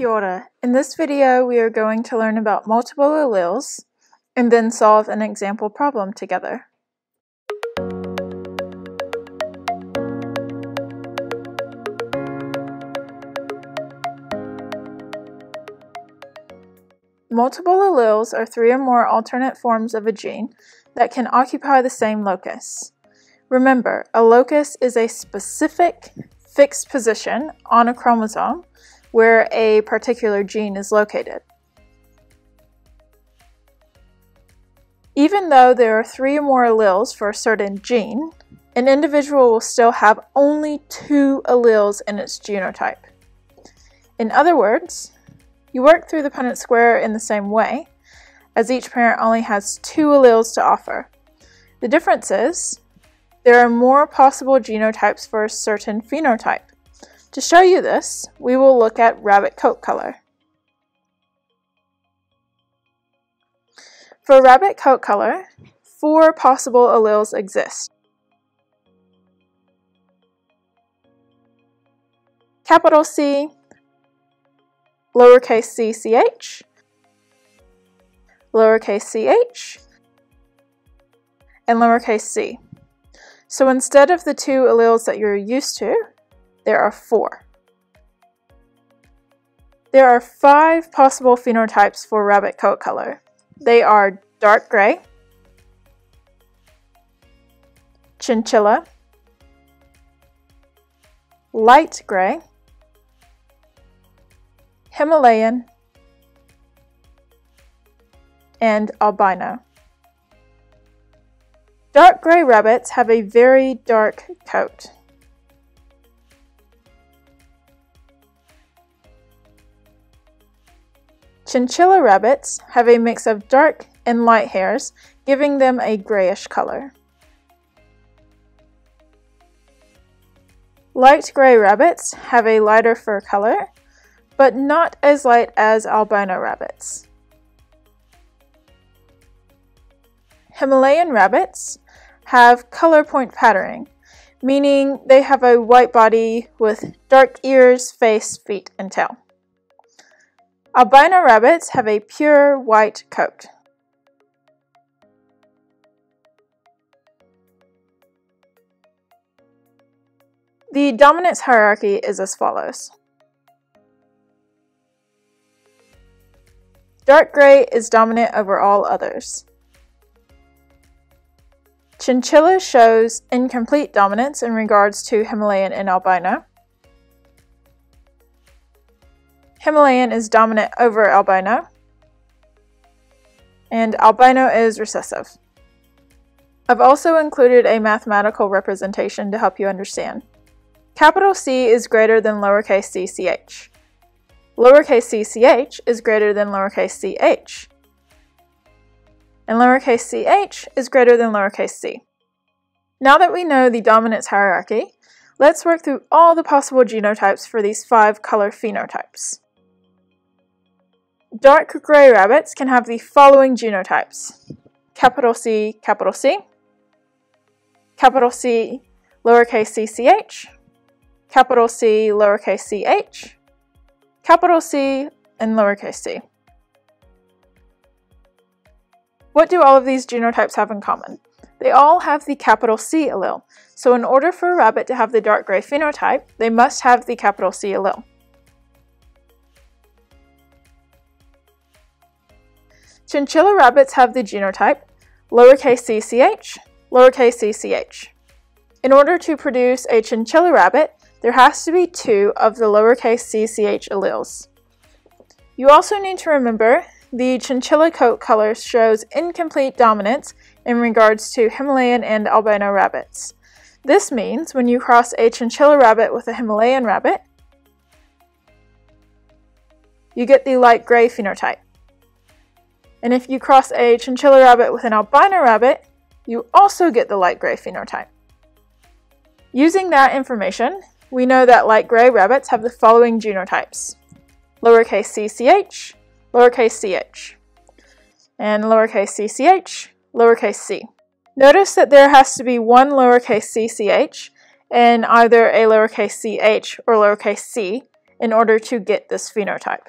Kia ora. In this video, we are going to learn about multiple alleles and then solve an example problem together. Multiple alleles are three or more alternate forms of a gene that can occupy the same locus. Remember, a locus is a specific fixed position on a chromosome where a particular gene is located. Even though there are three or more alleles for a certain gene, an individual will still have only two alleles in its genotype. In other words, you work through the Punnett square in the same way, as each parent only has two alleles to offer. The difference is, there are more possible genotypes for a certain phenotype. To show you this, we will look at rabbit coat color. For rabbit coat color, four possible alleles exist. Capital C, lowercase c ch, lowercase ch, and lowercase c. So instead of the two alleles that you're used to, there are four. There are five possible phenotypes for rabbit coat color. They are dark gray, chinchilla, light gray, Himalayan, and albino. Dark gray rabbits have a very dark coat. Chinchilla rabbits have a mix of dark and light hairs, giving them a grayish color. Light gray rabbits have a lighter fur color, but not as light as albino rabbits. Himalayan rabbits have color point patterning, meaning they have a white body with dark ears, face, feet, and tail. Albino rabbits have a pure white coat. The dominance hierarchy is as follows. Dark gray is dominant over all others. Chinchilla shows incomplete dominance in regards to Himalayan and albino. Himalayan is dominant over albino, and albino is recessive. I've also included a mathematical representation to help you understand. Capital C is greater than lowercase cch. Lowercase cch is greater than lowercase ch. And lowercase ch is greater than lowercase c. Now that we know the dominance hierarchy, let's work through all the possible genotypes for these five color phenotypes. Dark gray rabbits can have the following genotypes. Capital C, capital C, capital C, lowercase cch, capital C, lowercase ch, capital C, and lowercase c. What do all of these genotypes have in common? They all have the capital C allele, so in order for a rabbit to have the dark gray phenotype, they must have the capital C allele. Chinchilla rabbits have the genotype lowercase cch, lowercase cch. In order to produce a chinchilla rabbit, there has to be two of the lowercase cch alleles. You also need to remember the chinchilla coat color shows incomplete dominance in regards to Himalayan and albino rabbits. This means when you cross a chinchilla rabbit with a Himalayan rabbit, you get the light gray phenotype. And if you cross a chinchilla rabbit with an albino rabbit, you also get the light gray phenotype. Using that information, we know that light gray rabbits have the following genotypes. Lowercase cch, lowercase ch, and lowercase cch, lowercase c. Notice that there has to be one lowercase cch and either a lowercase ch or lowercase c in order to get this phenotype.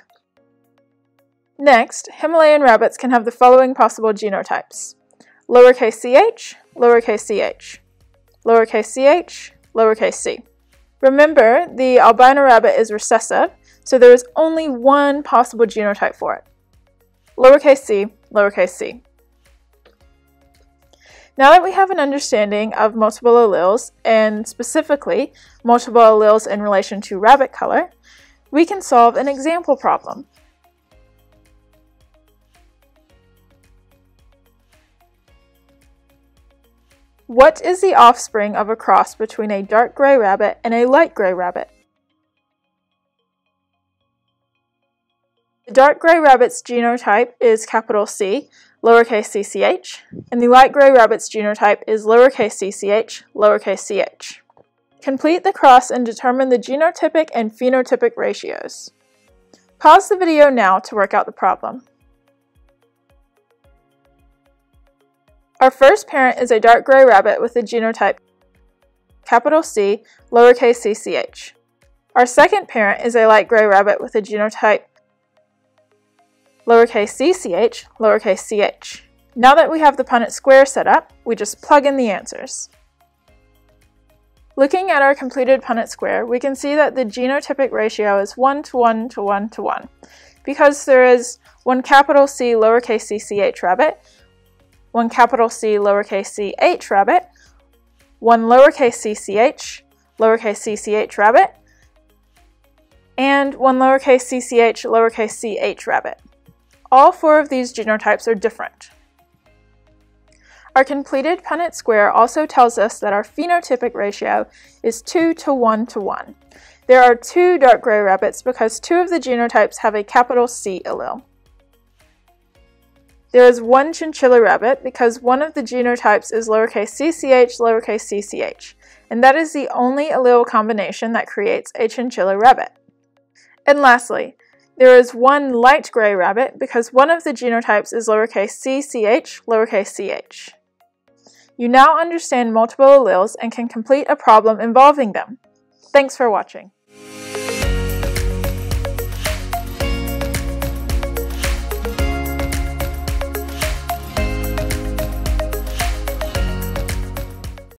Next, Himalayan rabbits can have the following possible genotypes. Lowercase ch, lowercase ch, lowercase ch, lowercase c. Remember, the albino rabbit is recessive, so there is only one possible genotype for it. Lowercase c, lowercase c. Now that we have an understanding of multiple alleles, and specifically multiple alleles in relation to rabbit color, we can solve an example problem. What is the offspring of a cross between a dark gray rabbit and a light gray rabbit? The dark gray rabbit's genotype is capital C, lowercase cch, and the light gray rabbit's genotype is lowercase cch, lowercase ch. Complete the cross and determine the genotypic and phenotypic ratios. Pause the video now to work out the problem. Our first parent is a dark gray rabbit with the genotype capital C, lowercase cch. Our second parent is a light gray rabbit with a genotype lowercase cch, lowercase ch. Now that we have the Punnett square set up, we just plug in the answers. Looking at our completed Punnett square, we can see that the genotypic ratio is 1 to 1 to 1 to 1, because there is one capital C lowercase cch rabbit one capital C lowercase c h rabbit, one lowercase cch lowercase cch rabbit, and one lowercase cch lowercase ch rabbit. All four of these genotypes are different. Our completed Punnett square also tells us that our phenotypic ratio is 2 to 1 to 1. There are two dark gray rabbits because two of the genotypes have a capital C allele. There is one chinchilla rabbit because one of the genotypes is lowercase cch, lowercase cch, and that is the only allele combination that creates a chinchilla rabbit. And lastly, there is one light gray rabbit because one of the genotypes is lowercase cch, lowercase ch. You now understand multiple alleles and can complete a problem involving them. Thanks for watching.